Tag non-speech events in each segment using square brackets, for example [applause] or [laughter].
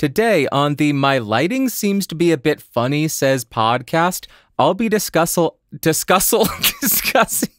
Today on the My Lighting Seems to Be a Bit Funny Says podcast, I'll be discussing discussing [laughs] discussing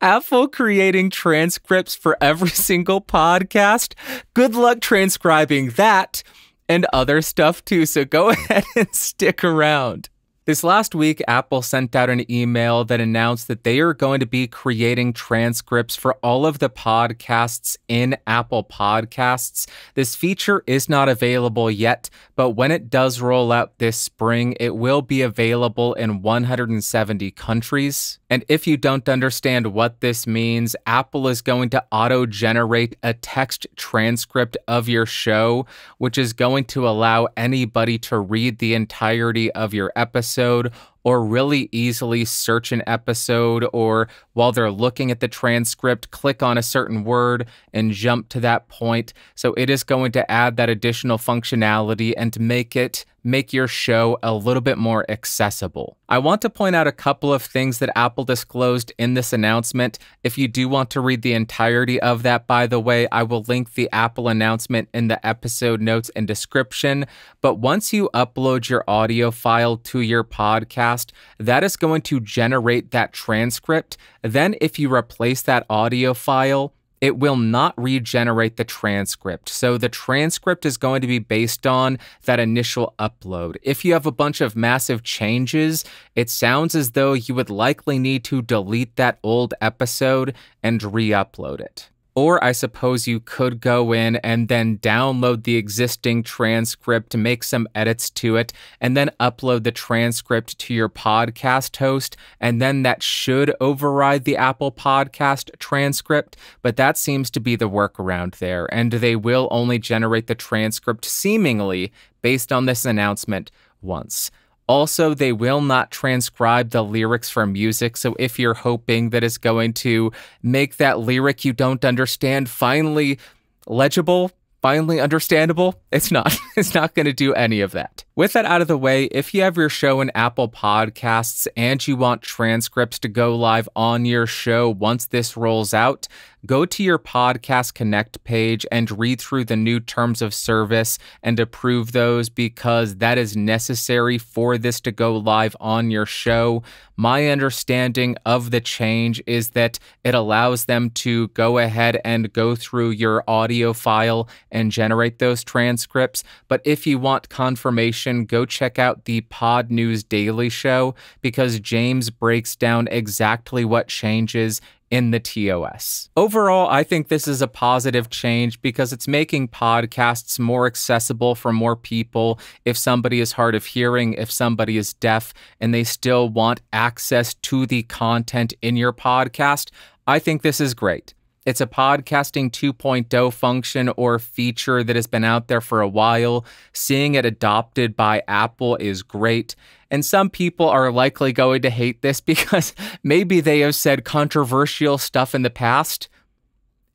Apple creating transcripts for every single podcast. Good luck transcribing that and other stuff too, so go [laughs] ahead and stick around. This last week, Apple sent out an email that announced that they are going to be creating transcripts for all of the podcasts in Apple Podcasts. This feature is not available yet, but when it does roll out this spring, it will be available in 170 countries. And if you don't understand what this means, Apple is going to auto generate a text transcript of your show, which is going to allow anybody to read the entirety of your episode or really easily search an episode or while they're looking at the transcript, click on a certain word and jump to that point. So it is going to add that additional functionality and make it make your show a little bit more accessible. I want to point out a couple of things that Apple disclosed in this announcement. If you do want to read the entirety of that, by the way, I will link the Apple announcement in the episode notes and description. But once you upload your audio file to your podcast, that is going to generate that transcript. Then, if you replace that audio file, it will not regenerate the transcript. So the transcript is going to be based on that initial upload. If you have a bunch of massive changes, it sounds as though you would likely need to delete that old episode and re upload it. Or I suppose you could go in and then download the existing transcript make some edits to it and then upload the transcript to your podcast host. And then that should override the Apple Podcast transcript. But that seems to be the workaround there. And they will only generate the transcript seemingly based on this announcement once. Also, they will not transcribe the lyrics for music. So if you're hoping that it's going to make that lyric you don't understand finally legible, finally understandable, it's not. [laughs] it's not going to do any of that. With that out of the way, if you have your show in Apple Podcasts and you want transcripts to go live on your show once this rolls out, go to your Podcast Connect page and read through the new terms of service and approve those because that is necessary for this to go live on your show. My understanding of the change is that it allows them to go ahead and go through your audio file and generate those transcripts. But if you want confirmation, go check out the Pod News Daily Show because James breaks down exactly what changes in the TOS. Overall, I think this is a positive change because it's making podcasts more accessible for more people. If somebody is hard of hearing, if somebody is deaf, and they still want access to the content in your podcast, I think this is great. It's a podcasting 2.0 function or feature that has been out there for a while. Seeing it adopted by Apple is great. And some people are likely going to hate this [laughs] because maybe they have said controversial stuff in the past,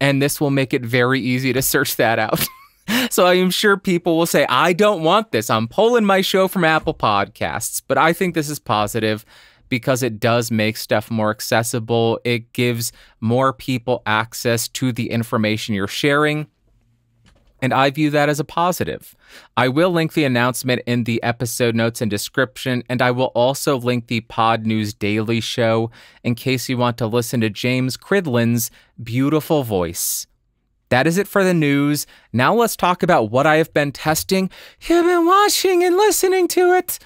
and this will make it very easy to search that out. [laughs] so I am sure people will say, I don't want this. I'm pulling my show from Apple Podcasts. But I think this is positive because it does make stuff more accessible. It gives more people access to the information you're sharing. And I view that as a positive. I will link the announcement in the episode notes and description, and I will also link the Pod News Daily Show in case you want to listen to James Cridland's beautiful voice. That is it for the news. Now let's talk about what I have been testing. You've been watching and listening to it.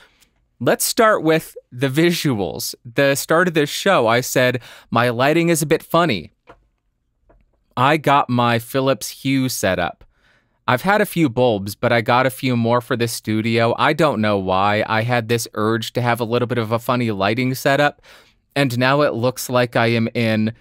Let's start with the visuals. The start of this show, I said, my lighting is a bit funny. I got my Philips Hue set up. I've had a few bulbs, but I got a few more for the studio. I don't know why. I had this urge to have a little bit of a funny lighting setup, and now it looks like I am in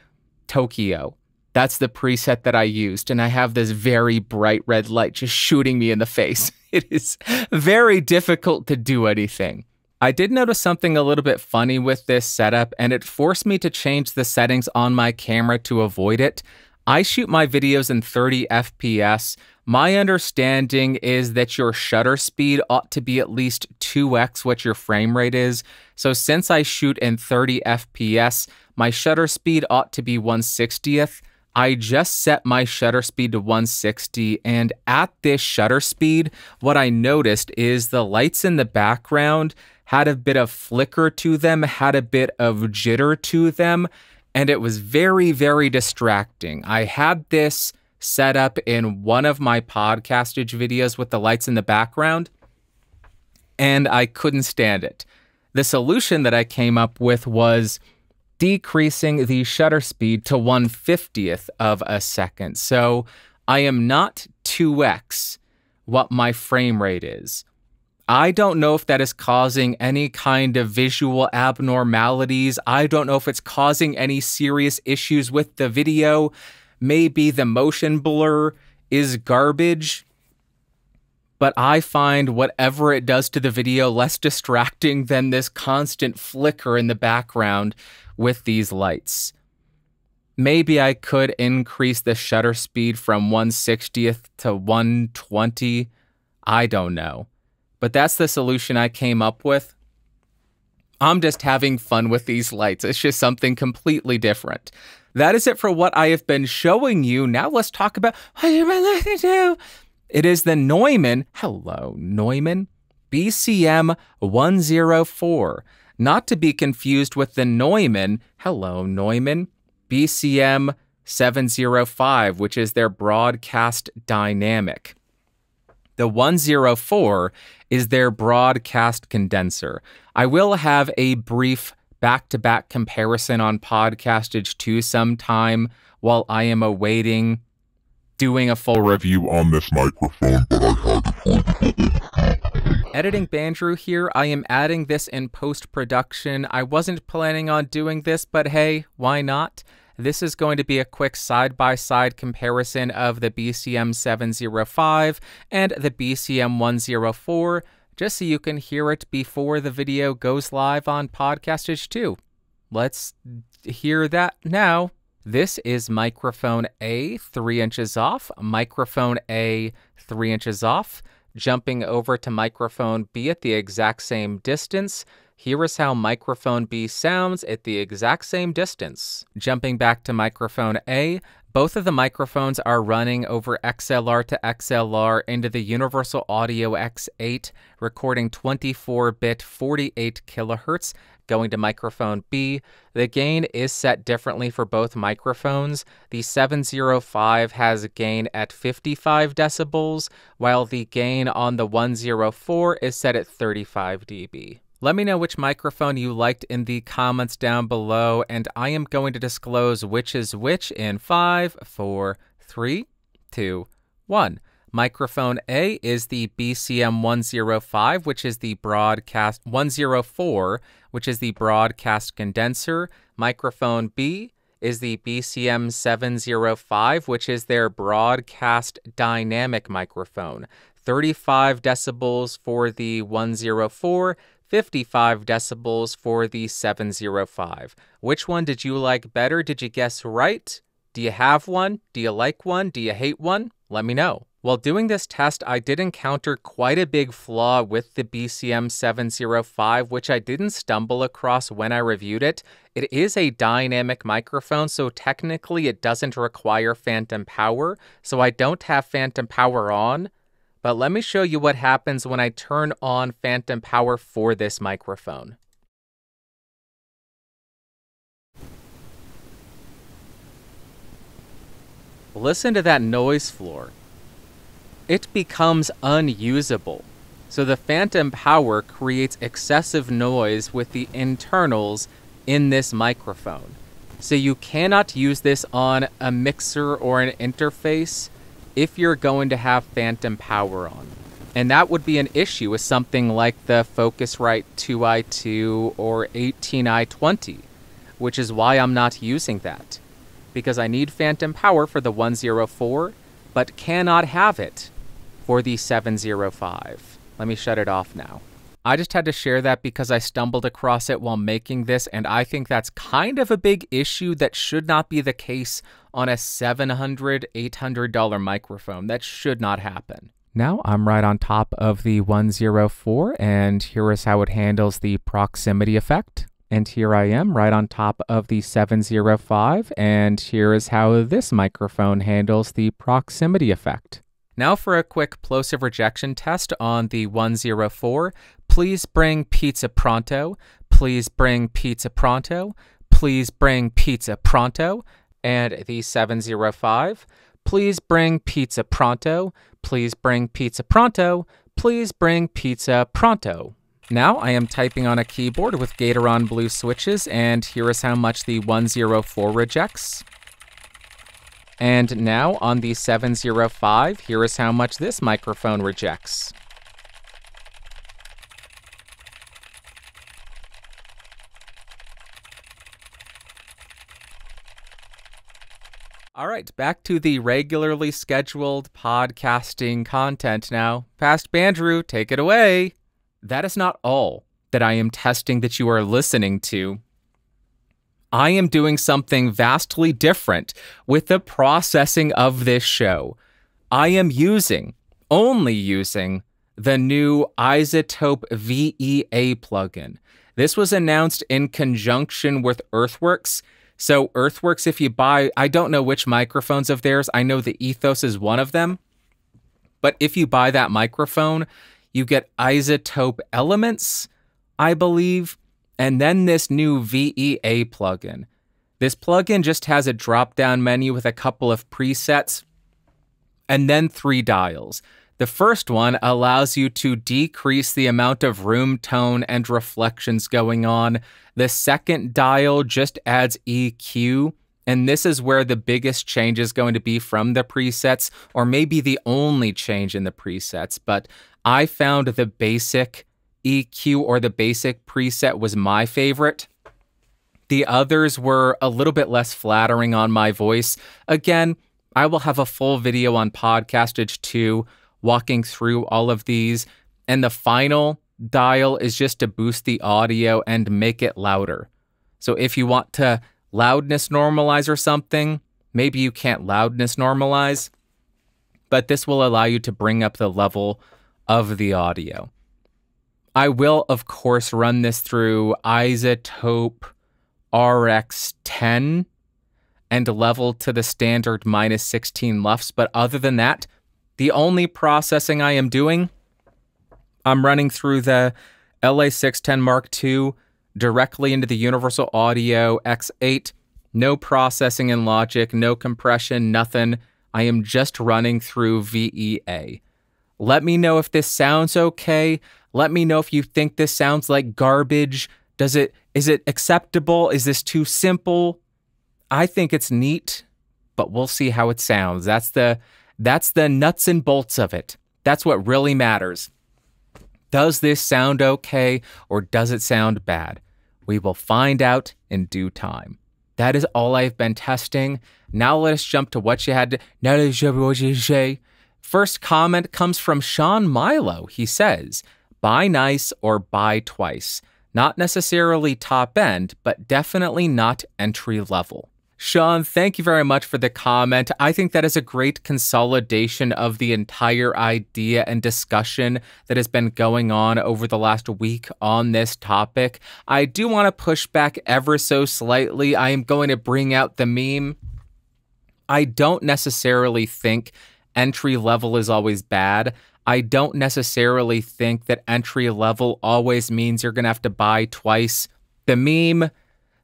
Tokyo. That's the preset that I used, and I have this very bright red light just shooting me in the face. [laughs] It is very difficult to do anything. I did notice something a little bit funny with this setup, and it forced me to change the settings on my camera to avoid it. I shoot my videos in 30 FPS. My understanding is that your shutter speed ought to be at least 2x what your frame rate is. So since I shoot in 30 FPS, my shutter speed ought to be 160th. I just set my shutter speed to 160, and at this shutter speed, what I noticed is the lights in the background had a bit of flicker to them, had a bit of jitter to them, and it was very, very distracting. I had this set up in one of my podcastage videos with the lights in the background, and I couldn't stand it. The solution that I came up with was decreasing the shutter speed to 150th of a second. So I am not 2x what my frame rate is. I don't know if that is causing any kind of visual abnormalities. I don't know if it's causing any serious issues with the video. Maybe the motion blur is garbage. But I find whatever it does to the video less distracting than this constant flicker in the background with these lights. Maybe I could increase the shutter speed from 160th to 120. I don't know. But that's the solution I came up with. I'm just having fun with these lights. It's just something completely different. That is it for what I have been showing you. Now let's talk about what you've been listening to. It is the Neumann, hello, Neumann, BCM 104 not to be confused with the Neumann, hello, Neumann, BCM 705, which is their broadcast dynamic. The 104 is their broadcast condenser. I will have a brief back to back comparison on Podcastage 2 sometime while I am awaiting doing a full review on this microphone, but I had [laughs] Editing Bandrew here. I am adding this in post production. I wasn't planning on doing this, but hey, why not? This is going to be a quick side by side comparison of the BCM 705 and the BCM 104, just so you can hear it before the video goes live on Podcastage 2. Let's hear that now. This is microphone A, three inches off, microphone A, three inches off jumping over to microphone B at the exact same distance. Here is how microphone B sounds at the exact same distance. Jumping back to microphone A, both of the microphones are running over XLR to XLR into the Universal Audio X8, recording 24 bit 48 kilohertz going to microphone B. The gain is set differently for both microphones. The 705 has a gain at 55 decibels, while the gain on the 104 is set at 35 dB. Let me know which microphone you liked in the comments down below, and I am going to disclose which is which in five, four, three, two, one. Microphone A is the BCM 105, which is the broadcast 104, which is the broadcast condenser. Microphone B is the BCM 705, which is their broadcast dynamic microphone. 35 decibels for the 104, 55 decibels for the 705. Which one did you like better? Did you guess right? Do you have one? Do you like one? Do you hate one? Let me know. While doing this test, I did encounter quite a big flaw with the BCM 705, which I didn't stumble across when I reviewed it. It is a dynamic microphone, so technically it doesn't require phantom power, so I don't have phantom power on. But let me show you what happens when I turn on phantom power for this microphone. Listen to that noise floor it becomes unusable. So the phantom power creates excessive noise with the internals in this microphone. So you cannot use this on a mixer or an interface if you're going to have phantom power on. And that would be an issue with something like the Focusrite 2i2 or 18i20, which is why I'm not using that. Because I need phantom power for the 104, but cannot have it for the 705. Let me shut it off now. I just had to share that because I stumbled across it while making this, and I think that's kind of a big issue that should not be the case on a $700, $800 microphone. That should not happen. Now I'm right on top of the 104, and here is how it handles the proximity effect. And here I am right on top of the 705, and here is how this microphone handles the proximity effect. Now for a quick plosive rejection test on the 104. Please bring pizza pronto. Please bring pizza pronto. Please bring pizza pronto. And the 705. Please bring pizza pronto. Please bring pizza pronto. Please bring pizza pronto. Now I am typing on a keyboard with Gateron blue switches, and here is how much the 104 rejects. And now on the 705, here is how much this microphone rejects. All right, back to the regularly scheduled podcasting content now. Past Bandrew, take it away. That is not all that I am testing that you are listening to. I am doing something vastly different with the processing of this show. I am using, only using, the new iZotope VEA plugin. This was announced in conjunction with Earthworks. So, Earthworks, if you buy, I don't know which microphones of theirs, I know the Ethos is one of them. But if you buy that microphone, you get iZotope Elements, I believe, and then this new VEA plugin. This plugin just has a drop down menu with a couple of presets and then three dials. The first one allows you to decrease the amount of room tone and reflections going on. The second dial just adds EQ. And this is where the biggest change is going to be from the presets, or maybe the only change in the presets. But I found the basic EQ or the basic preset was my favorite. The others were a little bit less flattering on my voice. Again, I will have a full video on Podcastage 2 walking through all of these. And the final dial is just to boost the audio and make it louder. So if you want to loudness normalize or something, maybe you can't loudness normalize, but this will allow you to bring up the level of the audio. I will, of course, run this through iZotope RX10 and level to the standard minus 16 LUFS. But other than that, the only processing I am doing, I'm running through the LA610 Mark II directly into the Universal Audio X8. No processing in Logic, no compression, nothing. I am just running through VEA. Let me know if this sounds okay. Let me know if you think this sounds like garbage. Does it is it acceptable? Is this too simple? I think it's neat, but we'll see how it sounds. That's the that's the nuts and bolts of it. That's what really matters. Does this sound okay or does it sound bad? We will find out in due time. That is all I've been testing. Now let us jump to what you had to. First comment comes from Sean Milo. He says, buy nice or buy twice. Not necessarily top end, but definitely not entry level. Sean, thank you very much for the comment. I think that is a great consolidation of the entire idea and discussion that has been going on over the last week on this topic. I do want to push back ever so slightly. I am going to bring out the meme. I don't necessarily think entry level is always bad. I don't necessarily think that entry level always means you're going to have to buy twice. The meme,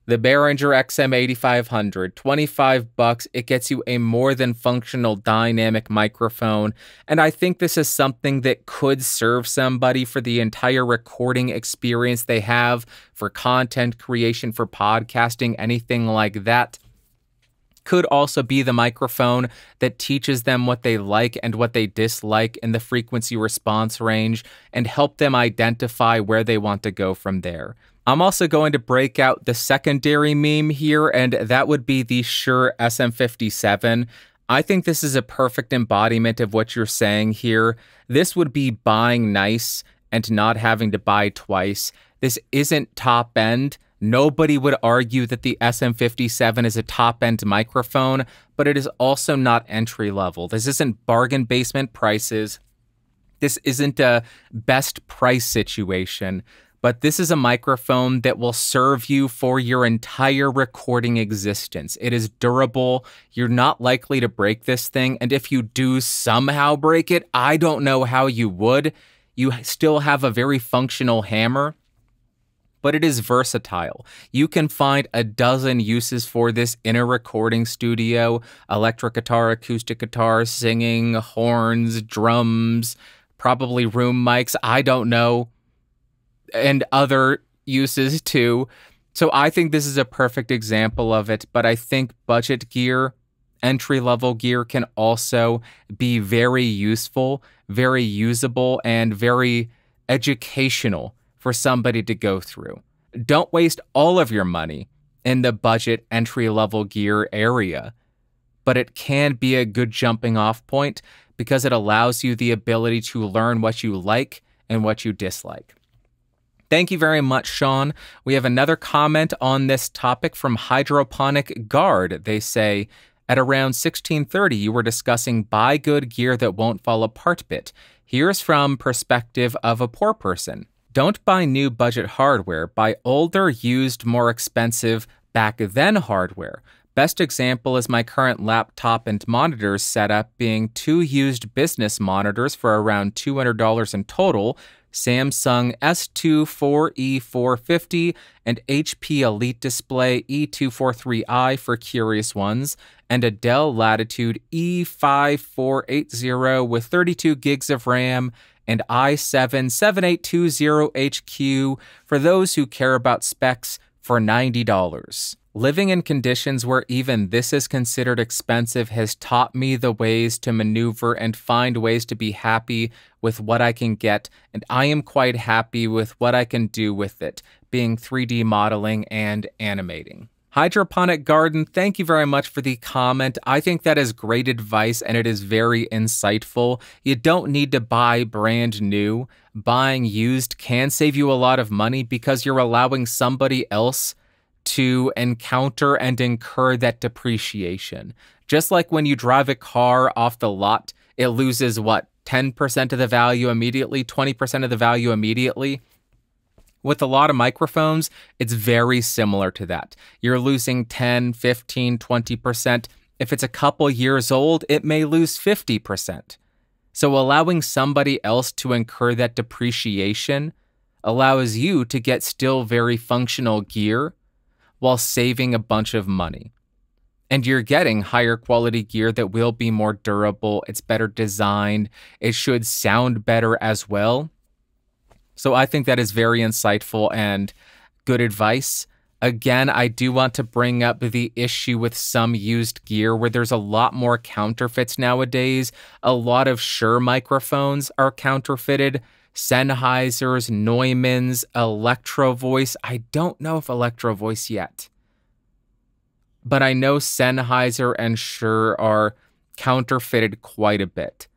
the Behringer XM8500, 25 bucks, it gets you a more than functional dynamic microphone, and I think this is something that could serve somebody for the entire recording experience they have for content creation, for podcasting, anything like that. Could also be the microphone that teaches them what they like and what they dislike in the frequency response range and help them identify where they want to go from there. I'm also going to break out the secondary meme here, and that would be the Shure SM57. I think this is a perfect embodiment of what you're saying here. This would be buying nice and not having to buy twice. This isn't top end Nobody would argue that the SM57 is a top end microphone, but it is also not entry level. This isn't bargain basement prices. This isn't a best price situation, but this is a microphone that will serve you for your entire recording existence. It is durable. You're not likely to break this thing. And if you do somehow break it, I don't know how you would. You still have a very functional hammer but it is versatile. You can find a dozen uses for this in a recording studio electric guitar, acoustic guitar, singing, horns, drums, probably room mics. I don't know and other uses too. So I think this is a perfect example of it, but I think budget gear, entry level gear can also be very useful, very usable, and very educational for somebody to go through. Don't waste all of your money in the budget entry level gear area, but it can be a good jumping off point because it allows you the ability to learn what you like and what you dislike. Thank you very much, Sean. We have another comment on this topic from Hydroponic Guard. They say, at around 1630, you were discussing buy good gear that won't fall apart bit. Here's from perspective of a poor person. Don't buy new budget hardware, buy older, used, more expensive back then hardware. Best example is my current laptop and monitors setup being two used business monitors for around $200 in total, Samsung S2 4E450 and HP Elite Display E243i for curious ones, and a Dell Latitude E5480 with 32 gigs of RAM and i7 7820HQ for those who care about specs for $90. Living in conditions where even this is considered expensive has taught me the ways to maneuver and find ways to be happy with what I can get, and I am quite happy with what I can do with it, being 3D modeling and animating. Hydroponic Garden, thank you very much for the comment. I think that is great advice and it is very insightful. You don't need to buy brand new. Buying used can save you a lot of money because you're allowing somebody else to encounter and incur that depreciation. Just like when you drive a car off the lot, it loses what, 10% of the value immediately, 20% of the value immediately? With a lot of microphones, it's very similar to that. You're losing 10, 15, 20%. If it's a couple years old, it may lose 50%. So allowing somebody else to incur that depreciation allows you to get still very functional gear while saving a bunch of money. And you're getting higher quality gear that will be more durable, it's better designed, it should sound better as well. So I think that is very insightful and good advice. Again, I do want to bring up the issue with some used gear where there's a lot more counterfeits nowadays. A lot of Shure microphones are counterfeited. Sennheisers, Neumanns, Electro Voice. I don't know if Electro Voice yet, but I know Sennheiser and Shure are counterfeited quite a bit.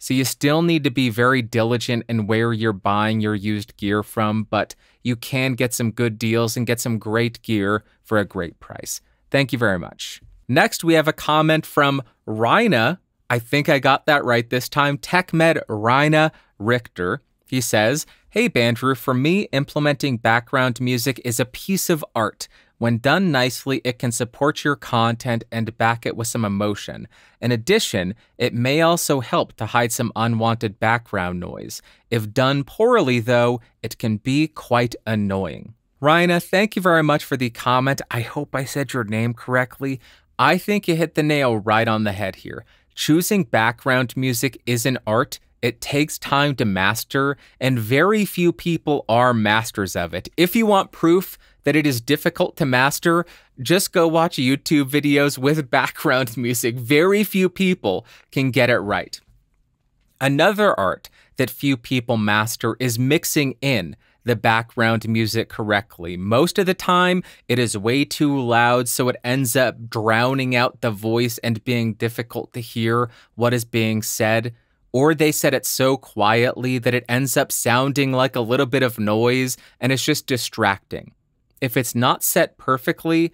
So you still need to be very diligent in where you're buying your used gear from, but you can get some good deals and get some great gear for a great price. Thank you very much. Next, we have a comment from Rina. I think I got that right this time. TechMed Rina Richter. He says, Hey, Bandrew, for me, implementing background music is a piece of art. When done nicely, it can support your content and back it with some emotion. In addition, it may also help to hide some unwanted background noise. If done poorly, though, it can be quite annoying. Rina, thank you very much for the comment. I hope I said your name correctly. I think you hit the nail right on the head here. Choosing background music is an art it takes time to master, and very few people are masters of it. If you want proof that it is difficult to master, just go watch YouTube videos with [laughs] background music. Very few people can get it right. Another art that few people master is mixing in the background music correctly. Most of the time, it is way too loud, so it ends up drowning out the voice and being difficult to hear what is being said or they set it so quietly that it ends up sounding like a little bit of noise and it's just distracting. If it's not set perfectly,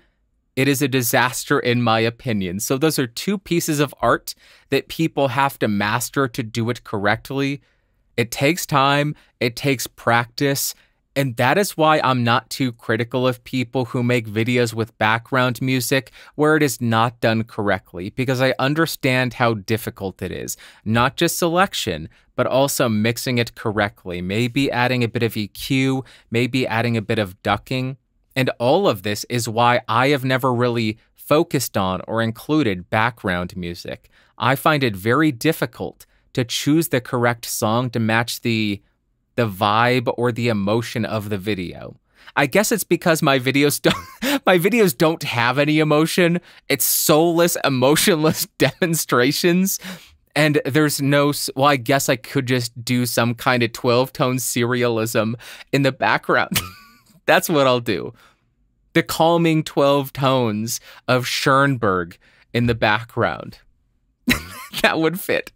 it is a disaster in my opinion. So, those are two pieces of art that people have to master to do it correctly. It takes time, it takes practice, And that is why I'm not too critical of people who make videos with background music where it is not done correctly, because I understand how difficult it is. Not just selection, but also mixing it correctly. Maybe adding a bit of EQ, maybe adding a bit of ducking. And all of this is why I have never really focused on or included background music. I find it very difficult to choose the correct song to match the the vibe or the emotion of the video. I guess it's because my videos [laughs] don't my videos don't have any emotion. It's soulless, emotionless [laughs] demonstrations. And there's no well, I guess I could just do some kind of 12-tone serialism in the background. [laughs] That's what I'll do. The calming 12 tones of Schoenberg in the background. that would fit.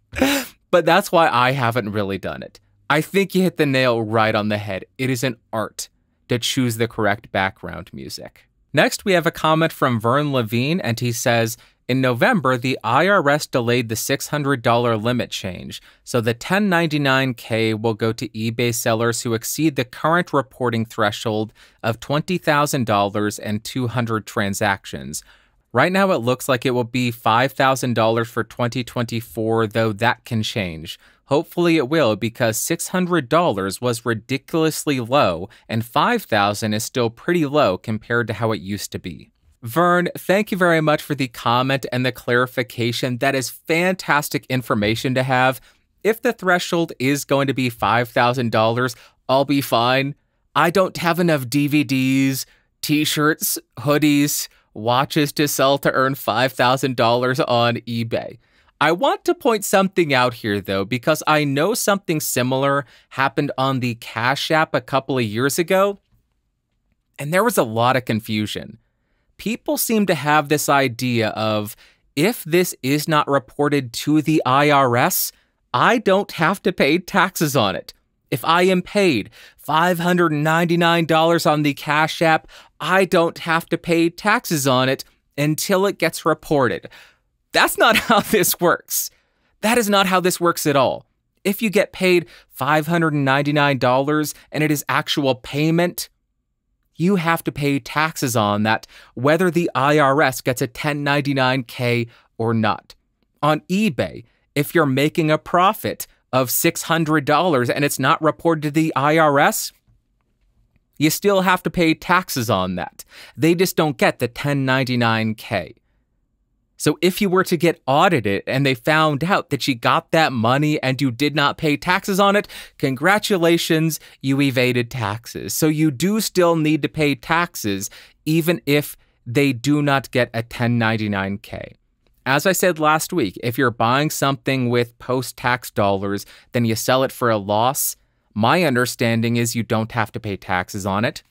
But that's why I haven't really done it. I think you hit the nail right on the head. It is an art to choose the correct background music. Next, we have a comment from Vern Levine, and he says, in November, the IRS delayed the $600 limit change, so the 1099K will go to eBay sellers who exceed the current reporting threshold of $20,000 and 200 transactions. Right now, it looks like it will be $5,000 for 2024, though that can change. Hopefully it will because $600 was ridiculously low and 5,000 is still pretty low compared to how it used to be. Vern, thank you very much for the comment and the clarification. That is fantastic information to have. If the threshold is going to be $5,000, I'll be fine. I don't have enough DVDs, t shirts, hoodies, watches to sell to earn $5,000 on eBay. I want to point something out here, though, because I know something similar happened on the Cash App a couple of years ago, and there was a lot of confusion. People seem to have this idea of if this is not reported to the IRS, I don't have to pay taxes on it. If I am paid $599 on the Cash App, I don't have to pay taxes on it until it gets reported. That's not [laughs] how this works. That is not how this works at all. If you get paid $599 and it is actual payment, you have to pay taxes on that, whether the IRS gets a 1099K or not. On eBay, if you're making a profit of $600 and it's not reported to the IRS, you still have to pay taxes on that. They just don't get the 1099K. So if you were to get audited and they found out that you got that money and you did not pay taxes on it, congratulations, you evaded taxes. So you do still need to pay taxes even if they do not get a 1099K. As I said last week, if you're buying something with post tax dollars, then you sell it for a loss. My understanding is you don't have to pay taxes on it.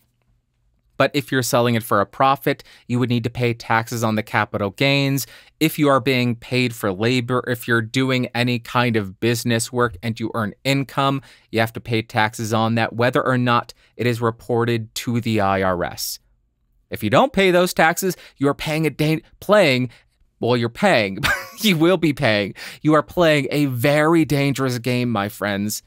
But if you're selling it for a profit, you would need to pay taxes on the capital gains. If you are being paid for labor, if you're doing any kind of business work and you earn income, you have to pay taxes on that, whether or not it is reported to the IRS. If you don't pay those taxes, you are paying a playing. Well, you're paying. [laughs] you will be paying. You are playing a very dangerous game, my friends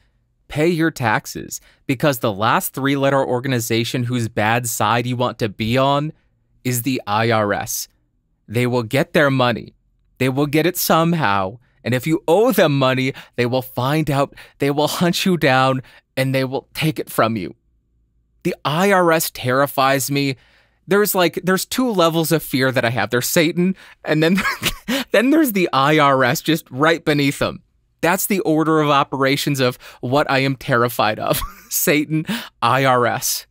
pay your taxes because the last three letter organization whose bad side you want to be on is the IRS. They will get their money, they will get it somehow. And if you owe them money, they will find out, they will hunt you down, and they will take it from you. The IRS terrifies me. There's like there's two levels of fear that I have. There's Satan, and then [laughs] then there's the IRS just right beneath them. That's the order of operations of what I am terrified of [laughs] Satan, IRS.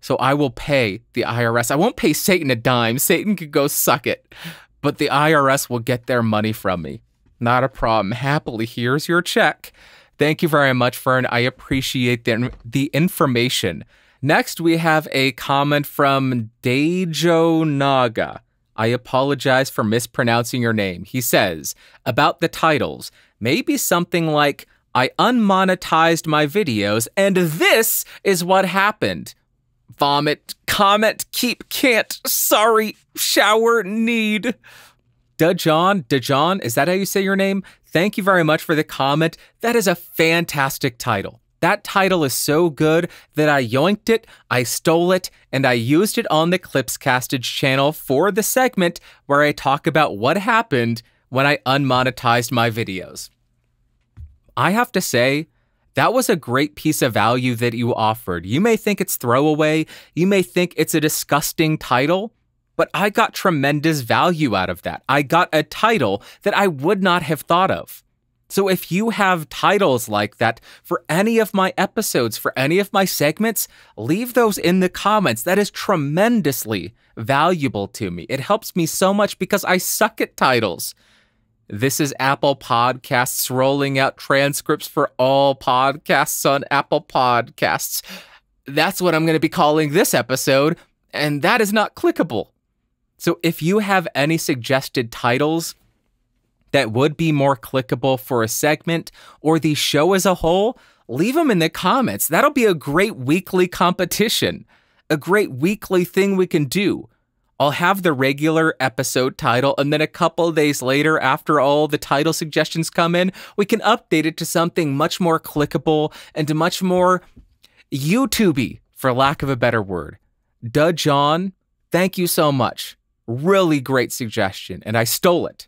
So I will pay the IRS. I won't pay Satan a dime. Satan could go suck it. But the IRS will get their money from me. Not a problem. Happily, here's your check. Thank you very much, Vern. I appreciate the, the information. Next, we have a comment from Dejo Naga. I apologize for mispronouncing your name. He says, about the titles, maybe something like, I unmonetized my videos, and this is what happened. Vomit, comment, keep, can't, sorry, shower, need. Dejon, Dejon, is that how you say your name? Thank you very much for the comment. That is a fantastic title. That title is so good that I yoinked it, I stole it, and I used it on the Clipscastage channel for the segment where I talk about what happened when I unmonetized my videos. I have to say, that was a great piece of value that you offered. You may think it's throwaway, you may think it's a disgusting title, but I got tremendous value out of that. I got a title that I would not have thought of. So if you have titles like that for any of my episodes, for any of my segments, leave those in the comments. That is tremendously valuable to me. It helps me so much because I suck at titles. This is Apple Podcasts rolling out transcripts for all podcasts on Apple Podcasts. That's what I'm going to be calling this episode, and that is not clickable. So if you have any suggested titles, that would be more clickable for a segment or the show as a whole, leave them in the comments. That'll be a great weekly competition, a great weekly thing we can do. I'll have the regular episode title, and then a couple days later, after all the title suggestions come in, we can update it to something much more clickable and much more YouTubey, for lack of a better word. Duh John, thank you so much. Really great suggestion, and I stole it.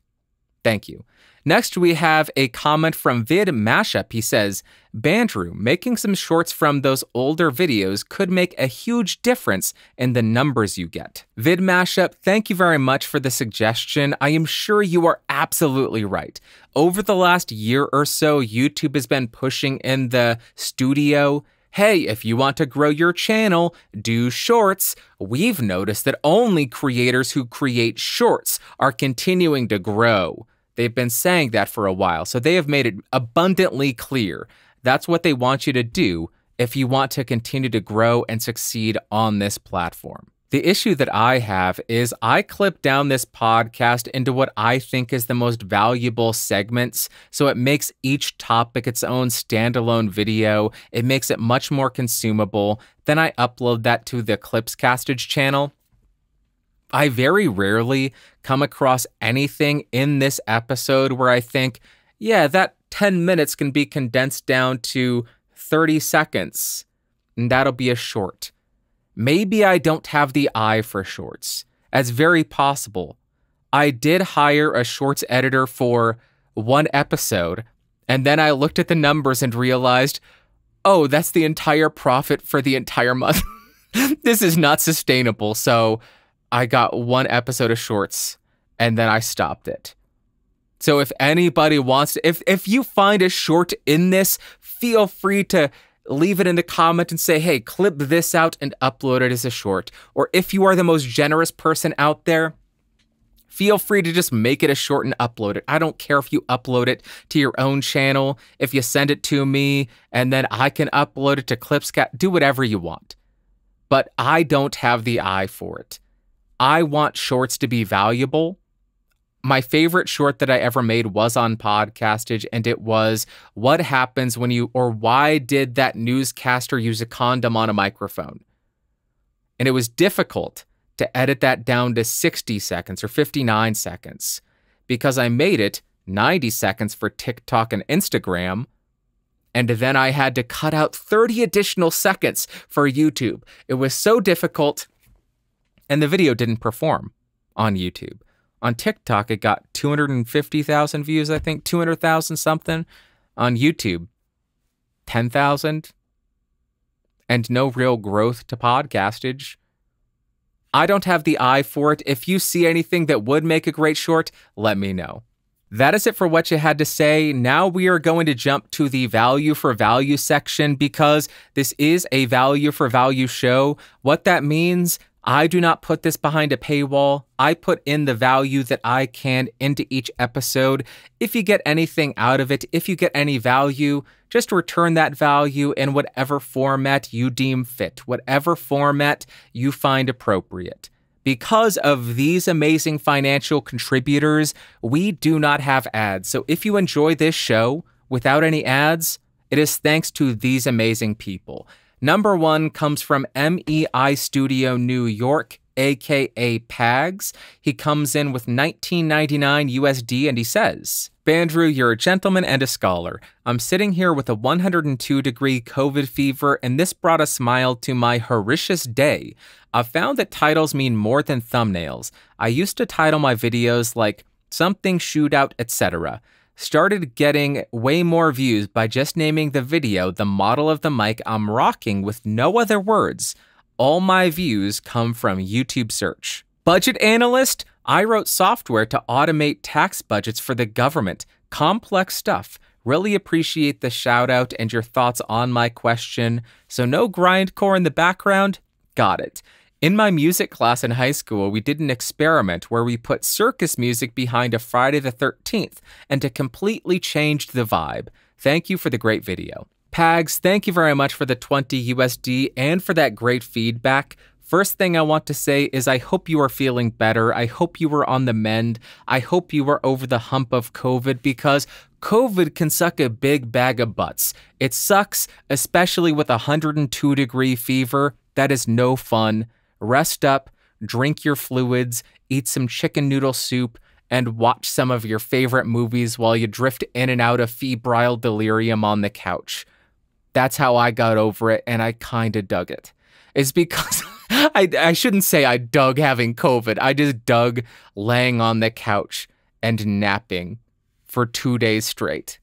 Thank you. Next, we have a comment from Vid Mashup. He says, Bandrew, making some shorts from those older videos could make a huge difference in the numbers you get. Vid Mashup, thank you very much for the suggestion. I am sure you are absolutely right. Over the last year or so, YouTube has been pushing in the studio hey, if you want to grow your channel, do shorts. We've noticed that only creators who create shorts are continuing to grow. They've been saying that for a while, so they have made it abundantly clear. That's what they want you to do if you want to continue to grow and succeed on this platform. The issue that I have is I clip down this podcast into what I think is the most valuable segments. So it makes each topic its own standalone video. It makes it much more consumable. Then I upload that to the Clipscastage channel. I very rarely come across anything in this episode where I think, yeah, that 10 minutes can be condensed down to 30 seconds, and that'll be a short. Maybe I don't have the eye for shorts. That's very possible. I did hire a shorts editor for one episode, and then I looked at the numbers and realized, oh, that's the entire profit for the entire month. [laughs] this is not sustainable. So I got one episode of shorts and then I stopped it. So if anybody wants to, if if you find a short in this, feel free to leave it in the comment and say, "Hey, clip this out and upload it as a short." Or if you are the most generous person out there, feel free to just make it a short and upload it. I don't care if you upload it to your own channel, if you send it to me and then I can upload it to Clipscat, do whatever you want. But I don't have the eye for it. I want shorts to be valuable. My favorite short that I ever made was on Podcastage, and it was What happens when you, or why did that newscaster use a condom on a microphone? And it was difficult to edit that down to 60 seconds or 59 seconds because I made it 90 seconds for TikTok and Instagram. And then I had to cut out 30 additional seconds for YouTube. It was so difficult and the video didn't perform on YouTube. On TikTok, it got 250,000 views, I think, 200,000 something. On YouTube, 10,000. And no real growth to podcastage. I don't have the eye for it. If you see anything that would make a great short, let me know. That is it for what you had to say. Now we are going to jump to the value for value section because this is a value for value show. What that means I do not put this behind a paywall. I put in the value that I can into each episode. If you get anything out of it, if you get any value, just return that value in whatever format you deem fit, whatever format you find appropriate. Because of these amazing financial contributors, we do not have ads. So if you enjoy this show without any ads, it is thanks to these amazing people. Number one comes from MEI Studio New York, aka PAGS. He comes in with 19.99 USD and he says, Bandrew, you're a gentleman and a scholar. I'm sitting here with a 102 degree COVID fever, and this brought a smile to my horritious day. I've found that titles mean more than thumbnails. I used to title my videos like something shootout, etc. Started getting way more views by just naming the video the model of the mic I'm rocking with no other words. All my views come from YouTube search. Budget analyst? I wrote software to automate tax budgets for the government. Complex stuff. Really appreciate the shout out and your thoughts on my question. So, no grindcore in the background? Got it. In my music class in high school, we did an experiment where we put circus music behind a Friday the 13th and it completely changed the vibe. Thank you for the great video. Pags, thank you very much for the 20 USD and for that great feedback. First thing I want to say is I hope you are feeling better. I hope you are on the mend. I hope you are over the hump of COVID because COVID can suck a big bag of butts. It sucks, especially with a 102 degree fever. That is no fun. Rest up, drink your fluids, eat some chicken noodle soup, and watch some of your favorite movies while you drift in and out of febrile delirium on the couch. That's how I got over it, and I kinda dug it. It's because. [laughs] I, I shouldn't say I dug having COVID. I just dug laying on the couch and napping for two days straight.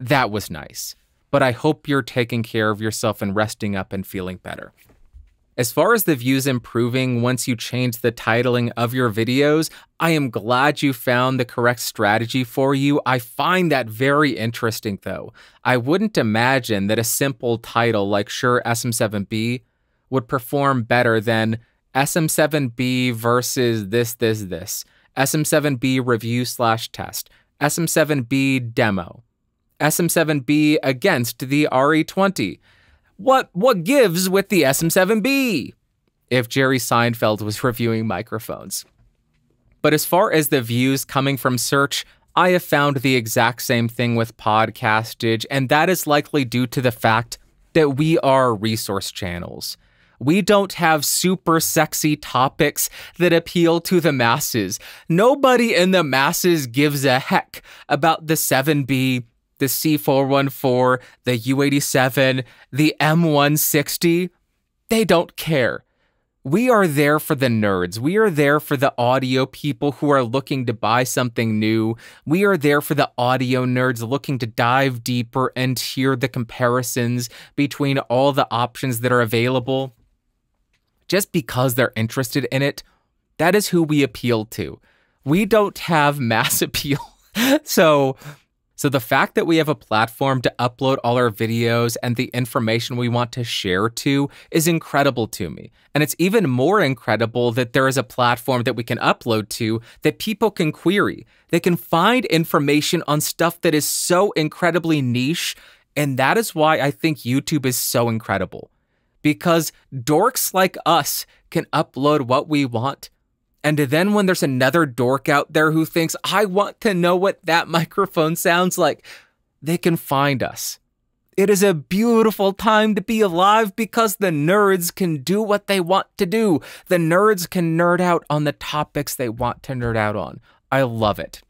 That was nice. But I hope you're taking care of yourself and resting up and feeling better. As far as the views improving once you change the titling of your videos, I am glad you found the correct strategy for you. I find that very interesting though. I wouldn't imagine that a simple title like Shure SM7B would perform better than SM7B versus this, this, this, SM7B review slash test, SM7B demo, SM7B against the RE20. What what gives with the SM7B? If Jerry Seinfeld was reviewing microphones. But as far as the views coming from search, I have found the exact same thing with Podcastage, and that is likely due to the fact that we are resource channels. We don't have super sexy topics that appeal to the masses. Nobody in the masses gives a heck about the 7B, the C414, the U87, the M160. They don't care. We are there for the nerds. We are there for the audio people who are looking to buy something new. We are there for the audio nerds looking to dive deeper and hear the comparisons between all the options that are available just because they're interested in it, that is who we appeal to. We don't have [laughs] mass appeal. so so the fact that we have a platform to upload all our videos and the information we want to share to is incredible to me. And it's even more incredible that there is a platform that we can upload to that people can query. They can find information on stuff that is so incredibly niche. And that is why I think YouTube is so incredible because dorks like us can upload what we want. And then when there's another dork out there who thinks, I want to know what that [laughs] microphone sounds like, they can find us. It is a beautiful time to be alive because the nerds can do what they want to do. The nerds can nerd out on the topics they want to nerd out on. I love it.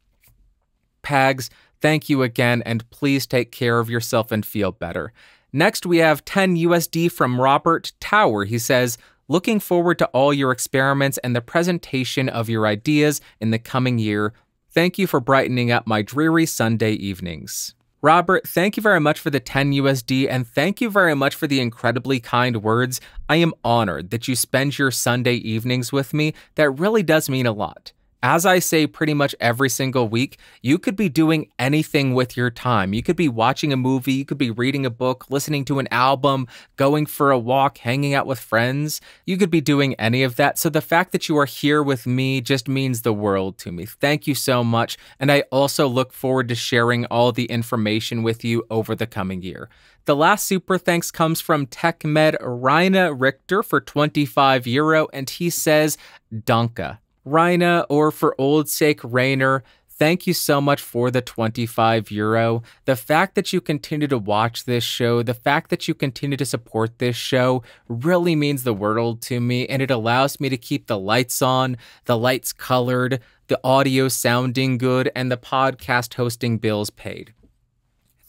Pags, thank you again, and please take care of yourself and feel better. Next, we have 10 USD from Robert Tower. He says, Looking forward to all your experiments and the presentation of your ideas in the coming year. Thank you for brightening up my dreary Sunday evenings. Robert, thank you very much for the 10 USD and thank you very much for the incredibly kind words. I am honored that you spend your Sunday evenings with me. That really does mean a lot. As I say pretty much every single week, you could be doing anything with your time. You could be watching a movie, you could be reading a book, listening to an album, going for a walk, hanging out with friends. You could be doing any of that. So the fact that you are here with me just means the world to me. Thank you so much. And I also look forward to sharing all the information with you over the coming year. The last super thanks comes from TechMed Raina Richter for 25 euro, and he says, Donka. Rhina, or for old sake, Rayner, thank you so much for the 25 euro. The fact that you continue to watch this show, the fact that you continue to support this show really means the world to me, and it allows me to keep the lights on, the lights colored, the audio sounding good, and the podcast hosting bills paid.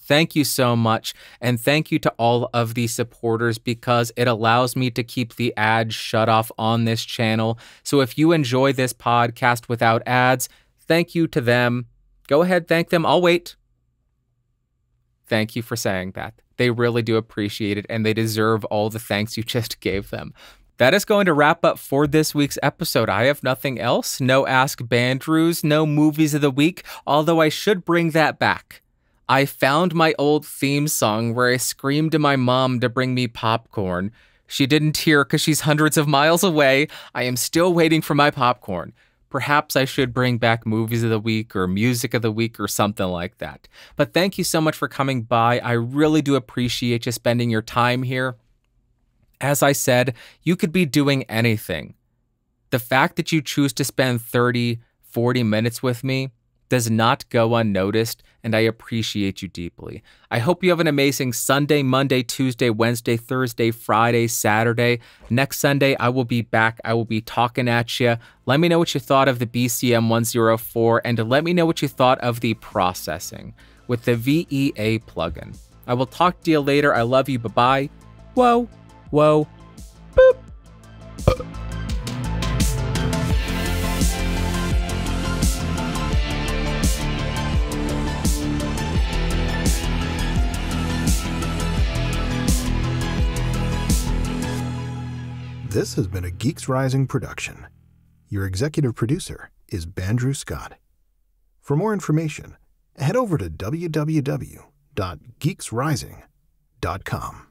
Thank you so much. And thank you to all of the supporters because it allows me to keep the ads shut off on this channel. So if you enjoy this podcast without ads, thank you to them. Go ahead, thank them. I'll wait. Thank you for saying that. They really do appreciate it and they deserve all the thanks you [laughs] just gave them. That is going to wrap up for this week's episode. I have nothing else. No Ask Bandrews, no movies of the week, although I should bring that back. I found my old theme song where I screamed to my mom to bring me popcorn. She didn't hear because she's hundreds of miles away. I am still waiting for my popcorn. Perhaps I should bring back movies of the week or music of the week or something like that. But thank you so much for coming by. I really do appreciate you spending your time here. As I said, you could be doing anything. The fact that you choose to spend 30, 40 minutes with me, does not go unnoticed, and I appreciate you deeply. I hope you have an amazing Sunday, Monday, Tuesday, Wednesday, Thursday, Friday, Saturday. Next Sunday, I will be back. I will be talking at you. Let me know what you thought of the BCM 104, and let me know what you thought of the processing with the VEA plugin. I will talk to you later. I love you. Bye bye. Whoa, whoa, boop. This has been a Geeks Rising production. Your executive producer is Bandrew Scott. For more information, head over to www.geeksrising.com.